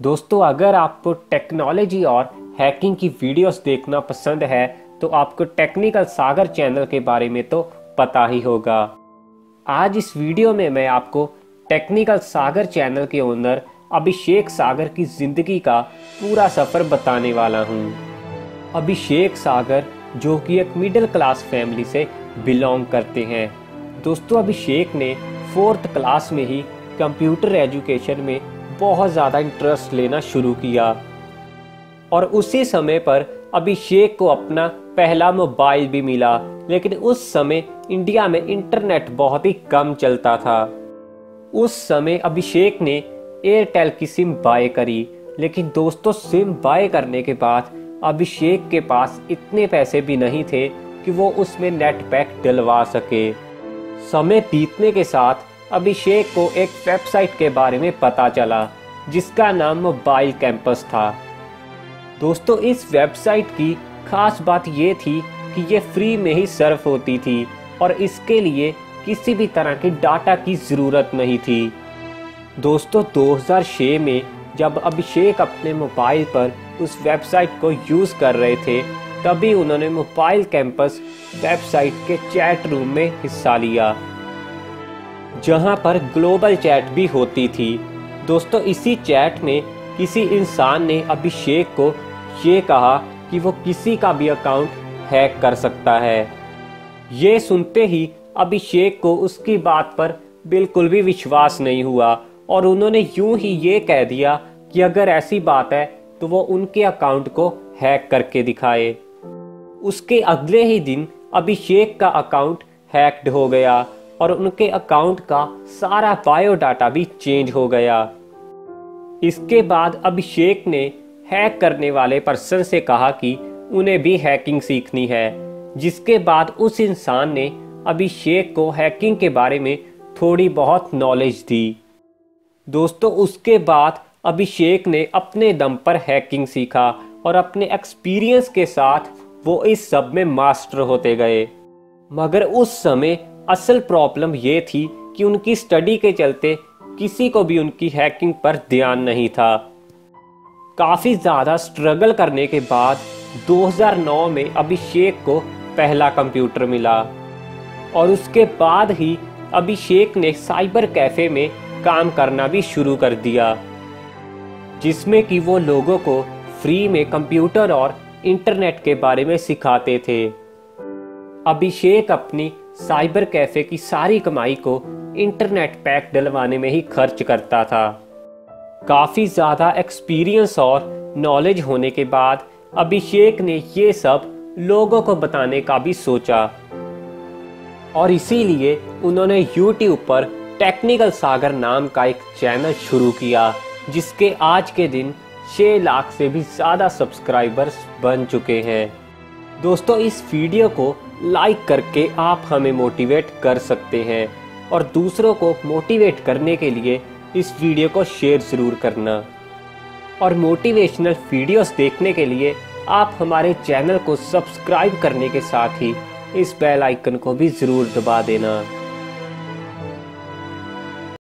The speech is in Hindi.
दोस्तों, अगर आपको टेक्नोलॉजी और हैकिंग की वीडियोस देखना पसंद है तो आपको टेक्निकल सागर चैनल के बारे में तो पता ही होगा। आज इस वीडियो में मैं आपको टेक्निकल सागर चैनल के ओनर अभिषेक सागर की ज़िंदगी का पूरा सफ़र बताने वाला हूँ। अभिषेक सागर, जो कि एक मिडिल क्लास फैमिली से बिलोंग करते हैं। दोस्तों, अभिषेक ने फोर्थ क्लास में ही कंप्यूटर एजुकेशन में बहुत ज़्यादा इंटरेस्ट लेना शुरू किया। और उसी समय पर अभिषेक को अपना पहला मोबाइल भी मिला, लेकिन उस समय इंडिया में इंटरनेट बहुत ही कम चलता था। उस समय अभिषेक ने एयरटेल की सिम बाय करी, लेकिन दोस्तों सिम बाय करने के बाद अभिषेक के पास इतने पैसे भी नहीं थे कि वो उसमें नेट पैक डलवा सके। समय बीतने के साथ अभिषेक को एक वेबसाइट के बारे में पता चला, जिसका नाम मोबाइल कैंपस था। दोस्तों, इस वेबसाइट की खास बात ये थी कि ये फ्री में ही सर्व होती थी, और इसके लिए किसी भी तरह की डाटा की ज़रूरत नहीं थी। दोस्तों 2006 में जब अभिषेक अपने मोबाइल पर उस वेबसाइट को यूज़ कर रहे थे, तभी उन्होंने मोबाइल कैंपस वेबसाइट के चैट रूम में हिस्सा लिया। जहाँ पर ग्लोबल चैट भी होती थी। दोस्तों, इसी चैट में किसी इंसान ने अभिषेक को ये कहा कि वो किसी का भी अकाउंट हैक कर सकता है। ये सुनते ही अभिषेक को उसकी बात पर बिल्कुल भी विश्वास नहीं हुआ और उन्होंने यूँ ही ये कह दिया कि अगर ऐसी बात है तो वो उनके अकाउंट को हैक करके दिखाए। उसके अगले ही दिन अभिषेक का अकाउंट हैक्ड हो गया। और उनके अकाउंट का सारा बायोडाटा भी चेंज हो गया। इसके बाद अभिषेक ने हैक करने वाले पर्सन से कहा कि उन्हें भी हैकिंग सीखनी है, जिसके बाद उस इंसान ने अभिषेक को हैकिंग के बारे में थोड़ी बहुत नॉलेज दी। दोस्तों, उसके बाद अभिषेक ने अपने दम पर हैकिंग सीखा और अपने एक्सपीरियंस के साथ वो इस सब में मास्टर होते गए। मगर उस समय असल प्रॉब्लम ये थी कि उनकी स्टडी के चलते किसी को भी उनकी हैकिंग पर ध्यान नहीं था। काफ़ी ज़्यादा स्ट्रगल करने के बाद 2009 में अभिषेक को पहला कंप्यूटर मिला। और उसके बाद ही अभिषेक ने साइबर कैफ़े में काम करना भी शुरू कर दिया, जिसमें कि वो लोगों को फ्री में कंप्यूटर और इंटरनेट के बारे में सिखाते थे। अभिषेक अपनी साइबर कैफ़े की सारी कमाई को इंटरनेट पैक डलवाने में ही खर्च करता था। काफ़ी ज़्यादा एक्सपीरियंस और नॉलेज होने के बाद अभिषेक ने ये सब लोगों को बताने का भी सोचा। और इसीलिए उन्होंने YouTube पर टेक्निकल सागर नाम का एक चैनल शुरू किया, जिसके आज के दिन 6 लाख से भी ज़्यादा सब्सक्राइबर्स बन चुके हैं। दोस्तों, इस वीडियो को लाइक करके आप हमें मोटिवेट कर सकते हैं और दूसरों को मोटिवेट करने के लिए इस वीडियो को शेयर ज़रूर करना। और मोटिवेशनल वीडियोस देखने के लिए आप हमारे चैनल को सब्सक्राइब करने के साथ ही इस बेल आइकन को भी ज़रूर दबा देना।